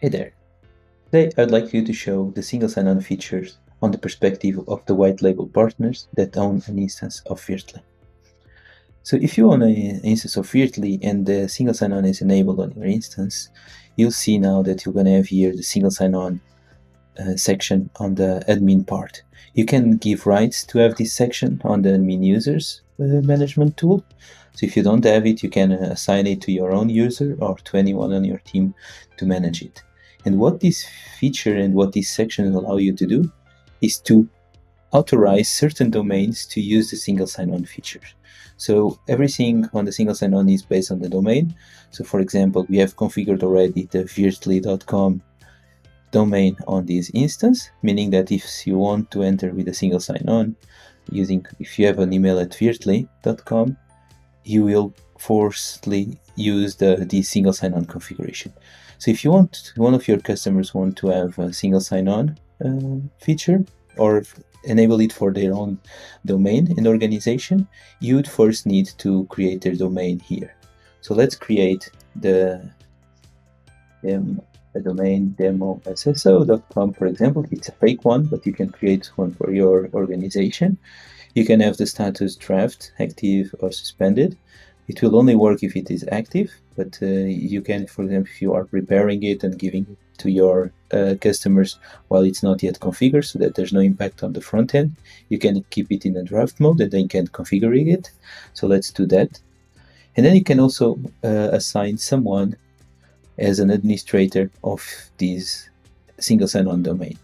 Hey there. Today I'd like you to show the single sign-on features on the perspective of the white label partners that own an instance of Veertly. So if you own an instance of Veertly and the single sign-on is enabled on your instance, you'll see now that you're going to have here the single sign-on uh, section on the admin part. You can give rights to have this section on the admin users uh, management tool. So if you don't have it, you can uh, assign it to your own user or to anyone on your team to manage it. And what this feature and what this section allow you to do is to authorize certain domains to use the single sign-on feature. So everything on the single sign-on is based on the domain. So for example, we have configured already the veertly.com domain on this instance, meaning that if you want to enter with a single sign-on using, if you have an email at veertly.com, you will forcefully use the, the single sign-on configuration. So if you want, one of your customers want to have a single sign-on uh, feature or enable it for their own domain and organization, you'd first need to create their domain here. So let's create the um, a domain demo sso.com, for example. It's a fake one, but you can create one for your organization. You can have the status draft, active or suspended. It will only work if it is active, but uh, you can, for example, if you are preparing it and giving it to your uh, customers while it's not yet configured so that there's no impact on the front end, you can keep it in a draft mode and then you can configure it. So let's do that. And then you can also uh, assign someone as an administrator of this single sign-on domain.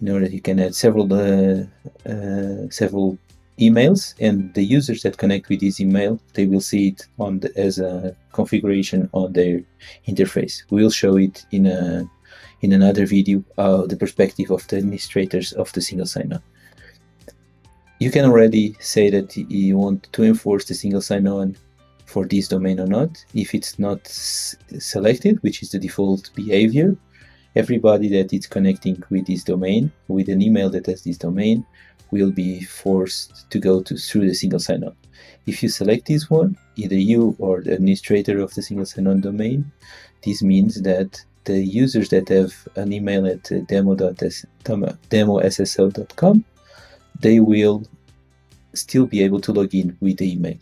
In order that you can add several uh, uh, several emails and the users that connect with this email they will see it on the, as a configuration on their interface. We'll show it in a in another video uh, the perspective of the administrators of the single sign-on. You can already say that you want to enforce the single sign-on for this domain or not. If it's not selected which is the default behavior everybody that is connecting with this domain with an email that has this domain will be forced to go to through the single sign-on. If you select this one, either you or the administrator of the single sign-on domain, this means that the users that have an email at demo.sso.com, they will still be able to log in with the email.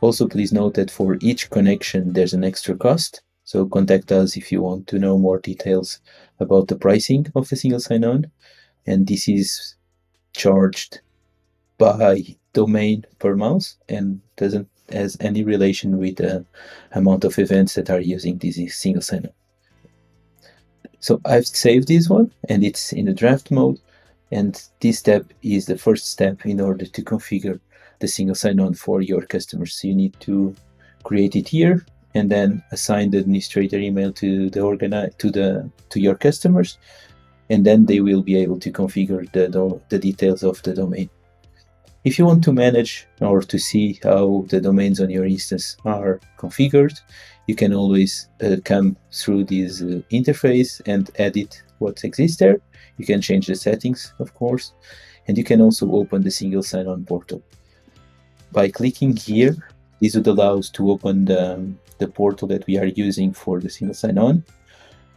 Also, please note that for each connection, there's an extra cost. So contact us if you want to know more details about the pricing of the single sign-on. And this is charged by domain per month and doesn't has any relation with the amount of events that are using this single sign-on. So I've saved this one and it's in the draft mode and this step is the first step in order to configure the single sign-on for your customers. So you need to create it here and then assign the administrator email to the organize to the to your customers and then they will be able to configure the, the details of the domain. If you want to manage or to see how the domains on your instance are configured, you can always uh, come through this uh, interface and edit what exists there. You can change the settings, of course, and you can also open the single sign-on portal. By clicking here, this would allow us to open the, the portal that we are using for the single sign-on.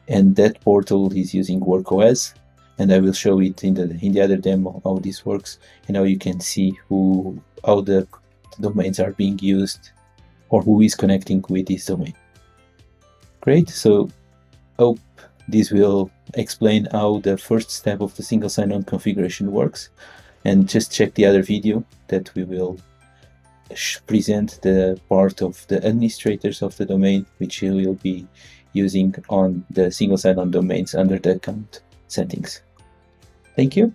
And that portal is using WorkOS and I will show it in the in the other demo how this works and how you can see who how the domains are being used or who is connecting with this domain. Great, so hope this will explain how the first step of the single sign-on configuration works. And just check the other video that we will present the part of the administrators of the domain which you will be using on the single sign-on domains under the account settings. Thank you.